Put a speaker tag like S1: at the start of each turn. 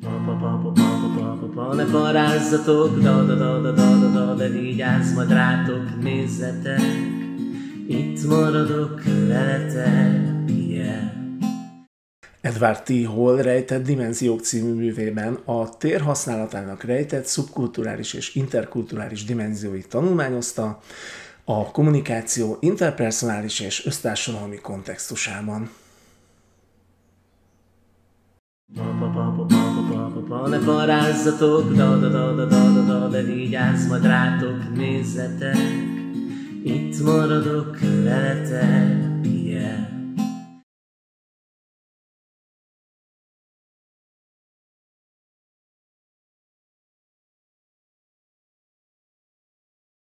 S1: Ne parázzatok, da da da da da da da de vigyázz majd rátok, nézzetek, itt maradok veletek, yeah.
S2: Edward T. Hall rejtett Dimenziók című művében a tér használatának rejtett szubkulturális és interkulturális dimenzióit tanulmányozta a kommunikáció interpersonális és össztársadalmi kontextusában.
S1: Ne parázzatok, da da da da da da da de vigyázz majd rátok, nézzetek, itt maradok veletek.